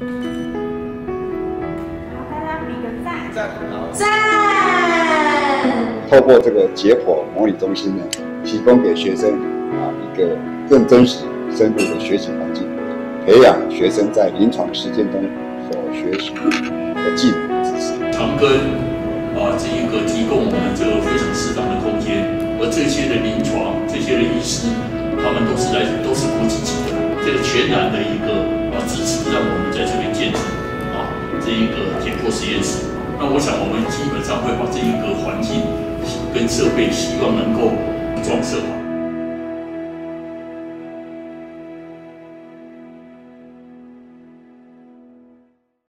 好，大家比个赞。赞，赞。透过这个解剖模拟中心呢，提供给学生啊一个更真实、深入的学习环境，培养学生在临床实践中所学习的技能知识。长庚啊，这一个提供我们这个非常适当的空间，而这些的临床、这些的医师，他们都是来都是国际级的，这个全然的一个啊支持，这一个解剖实验室。那我想我们基本上会把这一个环境跟设备，希望能够装设好。